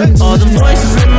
All the voices